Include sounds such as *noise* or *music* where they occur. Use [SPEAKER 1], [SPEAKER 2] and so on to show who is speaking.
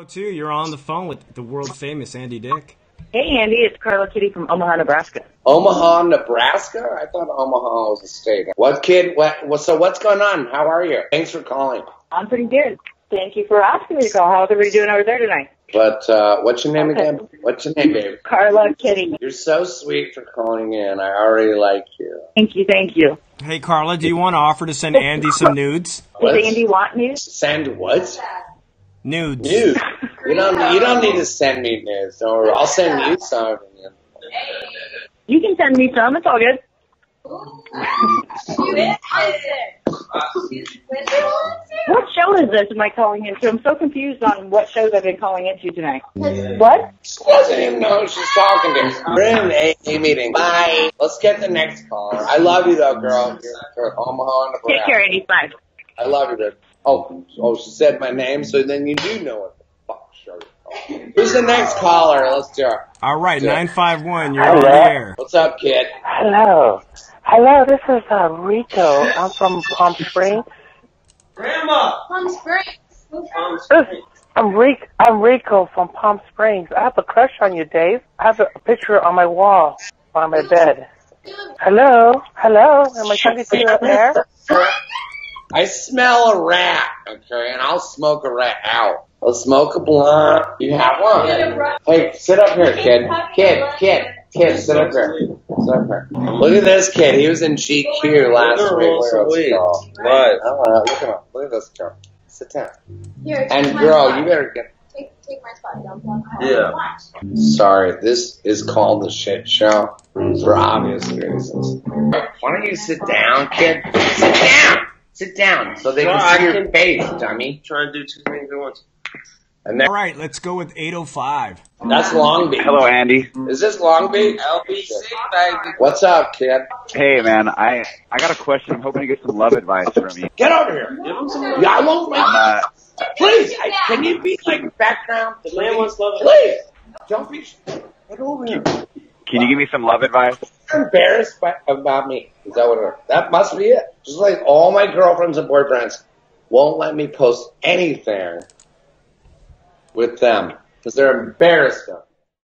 [SPEAKER 1] Tomorrow too, you're on the phone with the world famous Andy Dick.
[SPEAKER 2] Hey, Andy, it's Carla Kitty from Omaha, Nebraska.
[SPEAKER 3] Omaha, Nebraska? I thought Omaha was a state. What kid? What? what so what's going on? How are you? Thanks for calling.
[SPEAKER 2] I'm pretty good. Thank you for asking me to call. How's everybody doing over there tonight?
[SPEAKER 3] But uh, what's your name again? What's your name, babe?
[SPEAKER 2] Carla Kitty.
[SPEAKER 3] You're so sweet for calling in. I already like you.
[SPEAKER 2] Thank you, thank you.
[SPEAKER 1] Hey Carla, do you want to offer to send Andy some nudes?
[SPEAKER 3] What?
[SPEAKER 2] Does Andy want nudes?
[SPEAKER 3] Send what?
[SPEAKER 1] Nudes.
[SPEAKER 3] Nude. *laughs* You don't. You don't need to send me nudes. Don't worry. I'll send you some.
[SPEAKER 2] You can send me some. It's all good. What show is this? Am I calling into? I'm so confused on what shows I've been calling into tonight. What?
[SPEAKER 3] She doesn't even know who she's talking to. We're in an AA meeting. Bye. Let's get the next caller. I love you though, girl. You're, you're Omaha, Nebraska.
[SPEAKER 2] Take care, Andy. Bye.
[SPEAKER 3] I love you, babe. Oh, oh, she said my name, so then you do know what the fuck show you're. Who's the next caller? Let's do it.
[SPEAKER 1] All right, nine five one. You're on the air.
[SPEAKER 3] What's up, kid?
[SPEAKER 4] Hello. Hello, this is uh, Rico. I'm from Palm Springs. Grandma.
[SPEAKER 5] Palm Springs.
[SPEAKER 4] This- I'm Rico. I'm Rico from Palm Springs. I have a crush on you, Dave. I have a picture on my wall on my bed. Hello, hello. Am I talking to you up there?
[SPEAKER 3] I smell a rat, okay, and I'll smoke a rat out. I'll smoke a blunt. You have one. Hey, sit up here, kid. Kid, kid, kid, sit up here. Sit up here. Look at this kid. He was in GQ last week. Look at this girl.
[SPEAKER 6] Right.
[SPEAKER 3] I don't know. Look at him. Look at this girl. Sit down.
[SPEAKER 5] Here,
[SPEAKER 3] And girl, you better get.
[SPEAKER 5] take take my spot. Don't
[SPEAKER 6] Yeah.
[SPEAKER 3] Sorry, this is called the shit show for obvious reasons. Why don't you sit down, kid? Sit down. Sit down so they
[SPEAKER 6] No,
[SPEAKER 3] can
[SPEAKER 6] I
[SPEAKER 3] see your
[SPEAKER 6] can-
[SPEAKER 3] face, dummy.
[SPEAKER 6] Trying to do two things at once.
[SPEAKER 3] And then
[SPEAKER 1] All right, let's go with eight oh five.
[SPEAKER 3] that's Long Beach.
[SPEAKER 7] Hello, Andy.
[SPEAKER 3] Is this Long Beach?
[SPEAKER 6] LBC.
[SPEAKER 3] What's up, kid?
[SPEAKER 7] Hey, man. I I got a question. I'm hoping to get some love advice from you.
[SPEAKER 3] Get over here. Yeah, I won't.
[SPEAKER 7] I'm, uh,
[SPEAKER 3] Please, I, can you be like background?
[SPEAKER 6] The man wants love.
[SPEAKER 3] Please, don't be. Get over here.
[SPEAKER 7] can you give me some love advice?
[SPEAKER 3] You're embarrassed by, about me. Is that what? That must be it. Just like all my girlfriends and boyfriends won't let me post anything with them because they're embarrassed of.